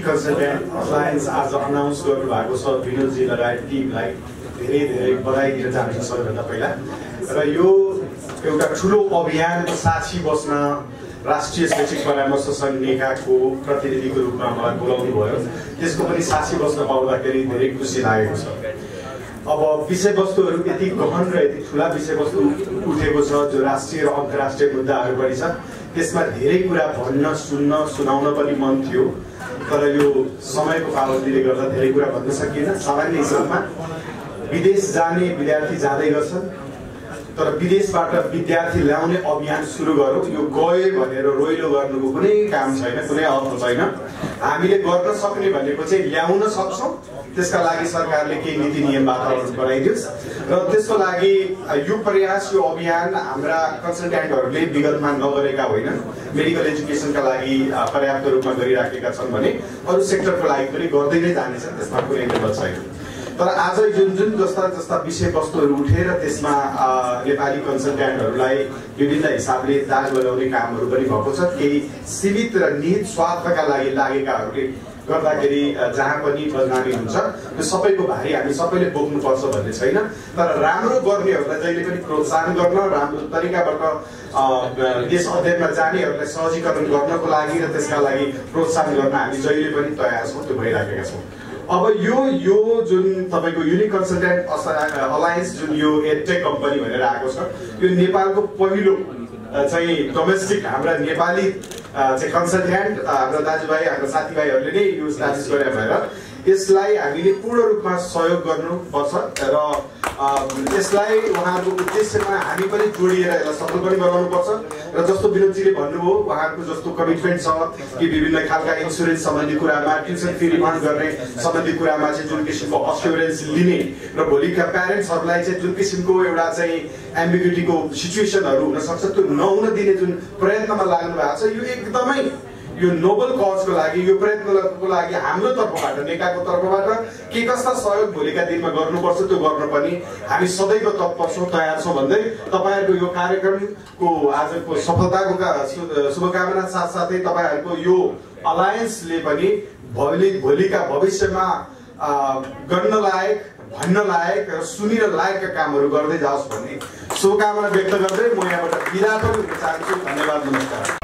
Consultant alliance आज announce गर्नुभएको छ विनोदजी लगायत टिमलाई धेरै धेरै बधाई दिन चाहन्छु सबैभन्दा पहिला। र यो एउटा ठुलो अभियानको साक्षी बस्न राष्ट्रिय शैक्षिक परामर्श सङ्घ नेकाको प्रतिनिधिको रूपमा मलाई बोलाउनु भयो त्यसको पनि साक्षी बस्न पाउँदाखेरि धेरै खुसी लागेको छ। अब विषयवस्तुहरू यति गहन र यति ठुला विषयवस्तु उठेको छ जो राष्ट्रिय र अन्तर्राष्ट्रिय मुद्दाहरू पनि छ त्यसमा धेरै कुरा भन्न सुन्न सुनाउन पनि मन थियो। तर यो समयको पाबन्दीले गर्दा धेरै कुरा भन्न सकिएन। सामान्य हिसाबमा विदेश जाने विद्यार्थी जाँदै गर्छन्। तर विदेशबाट विद्यार्थी ल्याउने अभियान सुरु गरौँ। यो गयो भनेर रोइलो गर्नुको कुनै काम छैन कुनै अर्थ छैन। हामीले गर्न सक्ने भनेको चाहिँ ल्याउन सक्छौँ। त्यसका लागि सरकारले केही नीति नियम वातावरण बनाइदियोस् र त्यसको लागि यो प्रयास यो अभियान हाम्रा कन्सल्टेन्टहरूले विगतमा नगरेका होइनन्। मेडिकल एजुकेसनका लागि पर्याप्त रूपमा गरिराखेका छन् भने अरू सेक्टरको लागि पनि गर्दै नै जानेछन् त्यसमा कुनै निर्भर छैन। तर आज जुन जुन जस्ता जस्ता विषयवस्तुहरू उठेर त्यसमा नेपाली कन्सल्टेन्टहरूलाई विभिन्न हिसाबले दाज लगाउने कामहरू पनि भएको छ। केही सीमित र निहित स्वार्थका लागि लागेकाहरूले गर्दाखेरि जहाँ पनि बदनामी हुन्छ त्यो सबैको भारी हामी सबैले बोक्नुपर्छ भन्ने छैन। तर राम्रो गर्नेहरूलाई जहिले पनि प्रोत्साहन गर्न राम्रो तरिकाबाट देश अध्ययनमा जानेहरूलाई सहजीकरण गर्नको लागि र त्यसका लागि प्रोत्साहन गर्न हामी जहिले पनि तयार छौँ त्यो भइराखेका छौँ। अब यो यो जुन तपाईँको युनिक कन्सल्टेन्ट अलायन्स जुन यो एडटेक कम्पनी भनेर आएको छ यो नेपालको पहिलो चाहिँ डोमेस्टिक हाम्रा नेपाली चाहिँ कन्सल्टेन्ट हाम्रो दाजुभाइ हाम्रो साथीभाइहरूले नै यो इस्टाब्लिस गरे भएर यसलाई हामीले पूर्ण रूपमा सहयोग गर्नुपर्छ र यसलाई उहाँहरूको उद्देश्यमा हामी पनि जोडिएर यसलाई सफल पनि बनाउनुपर्छ। र जस्तो विनोदजीले भन्नुभयो उहाँहरूको जस्तो कमिटमेन्ट छ कि विभिन्न खालका इन्सुरेन्स सम्बन्धी कुरामा ट्युसन फी रिफन्ड गर्ने सम्बन्धी कुरामा चाहिँ जुन किसिमको अस्योरेन्स लिने र भोलिका प्यारेन्ट्सहरूलाई चाहिँ जुन किसिमको एउटा चाहिँ एम्बिग्युटीको सिचुएसनहरू हुनसक्छ त्यो नहुन दिने जुन प्रयत्नमा लाग्नु भएको छ यो एकदमै यो नोबल कजको लागि यो प्रयत्नको लागि हाम्रो तर्फबाट नेकाको तर्फबाट के कस्ता सहयोग भोलिका दिनमा गर्नुपर्छ त्यो गर्न पनि हामी सदैव तत्पर छौँ तयार छौँ भन्दै तपाईँहरूको यो कार्यक्रमको आजको सफलताको शुभकामना साथसाथै तपाईँहरूको यो अलायन्सले पनि भोलि भोलिका भविष्यमा गर्न लायक भन्न लायक र सुनिन लायकका कामहरू गर्दै जाओस् भन्ने शुभकामना व्यक्त गर्दै म यहाँबाट बिदा पनि हुन चाहन्छु। धन्यवाद नमस्कार।